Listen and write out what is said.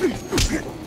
Please!